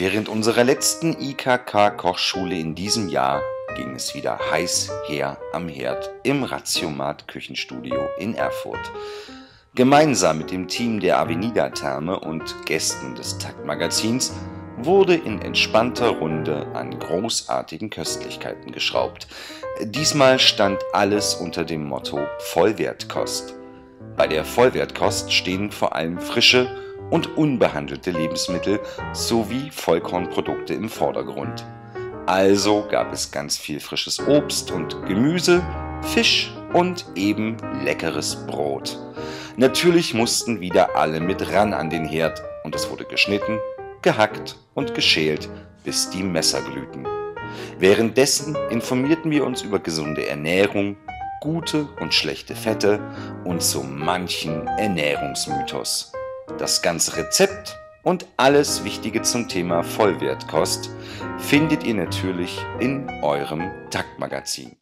Während unserer letzten IKK-Kochschule in diesem Jahr ging es wieder heiß her am Herd im Ratiomat Küchenstudio in Erfurt. Gemeinsam mit dem Team der Avenida Therme und Gästen des Taktmagazins wurde in entspannter Runde an großartigen Köstlichkeiten geschraubt. Diesmal stand alles unter dem Motto Vollwertkost. Bei der Vollwertkost stehen vor allem frische und unbehandelte Lebensmittel sowie Vollkornprodukte im Vordergrund. Also gab es ganz viel frisches Obst und Gemüse, Fisch und eben leckeres Brot. Natürlich mussten wieder alle mit ran an den Herd und es wurde geschnitten, gehackt und geschält, bis die Messer glühten. Währenddessen informierten wir uns über gesunde Ernährung, gute und schlechte Fette und so manchen Ernährungsmythos. Das ganze Rezept und alles Wichtige zum Thema Vollwertkost findet ihr natürlich in eurem Taktmagazin.